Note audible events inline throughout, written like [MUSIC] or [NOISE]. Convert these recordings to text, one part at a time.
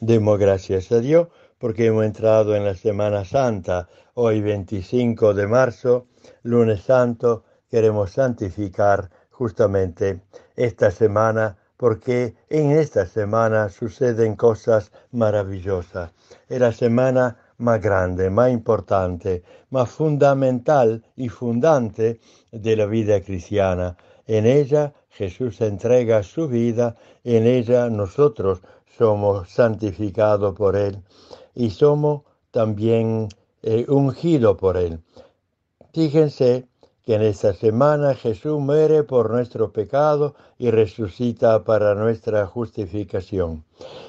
Demos gracias a Dios porque hemos entrado en la Semana Santa. Hoy 25 de marzo, lunes santo, queremos santificar justamente esta semana porque en esta semana suceden cosas maravillosas. Es la semana más grande, más importante, más fundamental y fundante de la vida cristiana. En ella Jesús entrega su vida, en ella nosotros somos santificados por Él y somos también eh, ungidos por Él. Fíjense que en esta semana Jesús muere por nuestro pecado y resucita para nuestra justificación.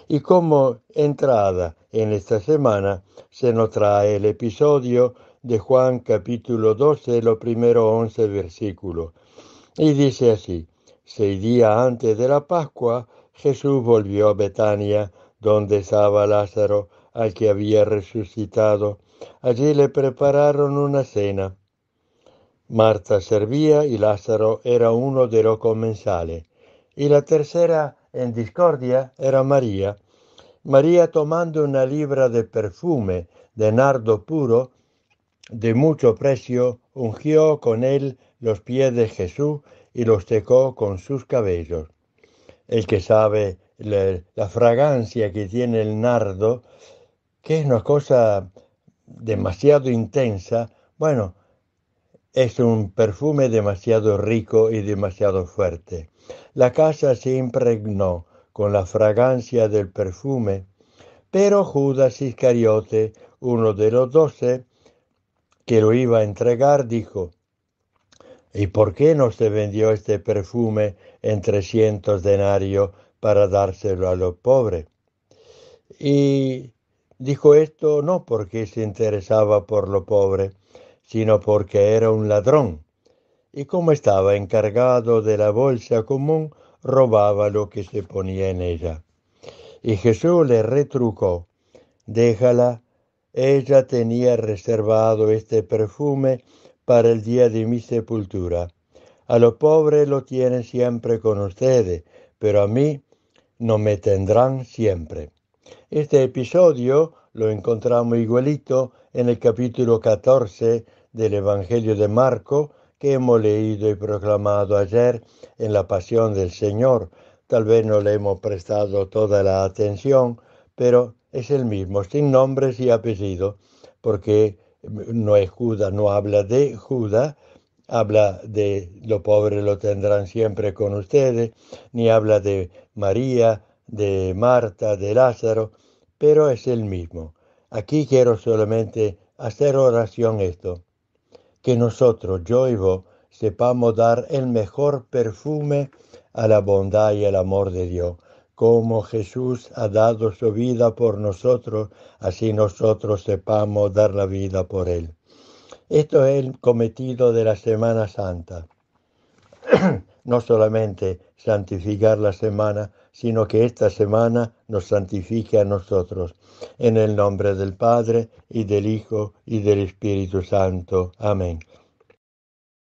Y como entrada en esta semana se nos trae el episodio de Juan capítulo 12, los primeros 11 versículos. Y dice así, seis días antes de la Pascua, Jesús volvió a Betania, donde estaba Lázaro, al que había resucitado. Allí le prepararon una cena. Marta servía y Lázaro era uno de los comensales. Y la tercera en discordia era María. María tomando una libra de perfume de nardo puro, de mucho precio, ungió con él los pies de Jesús y los secó con sus cabellos el que sabe la, fragancia que tiene el nardo, que es una cosa demasiado intensa, bueno, es un perfume demasiado rico y demasiado fuerte. La casa se impregnó con la fragancia del perfume, pero Judas Iscariote, uno de los doce, que lo iba a entregar, dijo, ¿Y por qué no se vendió este perfume en trescientos denarios para dárselo a los pobres? Y dijo esto no porque se interesaba por lo pobre, sino porque era un ladrón. Y como estaba encargado de la bolsa común, robaba lo que se ponía en ella. Y Jesús le retrucó, déjala, ella tenía reservado este perfume para el día de mi sepultura. A los pobres lo tienen siempre con ustedes, pero a mí no me tendrán siempre. Este episodio lo encontramos igualito en el capítulo 14 del Evangelio de Marco que hemos leído y proclamado ayer en la Pasión del Señor. Tal vez no le hemos prestado toda la atención, pero es el mismo, sin nombres y apellidos, porque no es Judas, no habla de Judas, habla de lo pobre lo tendrán siempre con ustedes, ni habla de María, de Marta, de Lázaro, pero es el mismo. Aquí quiero solamente hacer oración esto, que nosotros, yo y vos, sepamos dar el mejor perfume a la bondad y al amor de Dios como Jesús ha dado su vida por nosotros, así nosotros sepamos dar la vida por Él. Esto es el cometido de la Semana Santa. [CLEARS THROAT] no solamente santificar la semana, sino que esta semana nos santifique a nosotros. En el nombre del Padre, y del Hijo, y del Espíritu Santo. Amén.